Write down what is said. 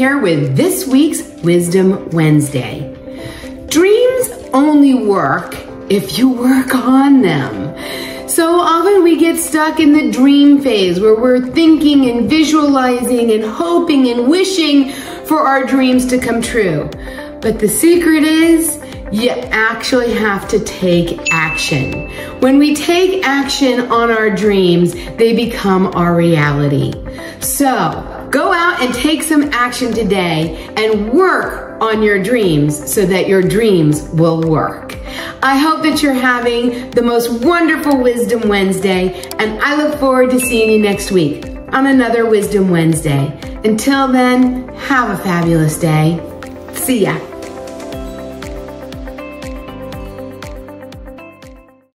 here with this week's Wisdom Wednesday. Dreams only work if you work on them. So often we get stuck in the dream phase where we're thinking and visualizing and hoping and wishing for our dreams to come true. But the secret is you actually have to take action. When we take action on our dreams, they become our reality. So go out and take some action today and work on your dreams so that your dreams will work. I hope that you're having the most wonderful Wisdom Wednesday, and I look forward to seeing you next week on another Wisdom Wednesday. Until then, have a fabulous day. See ya.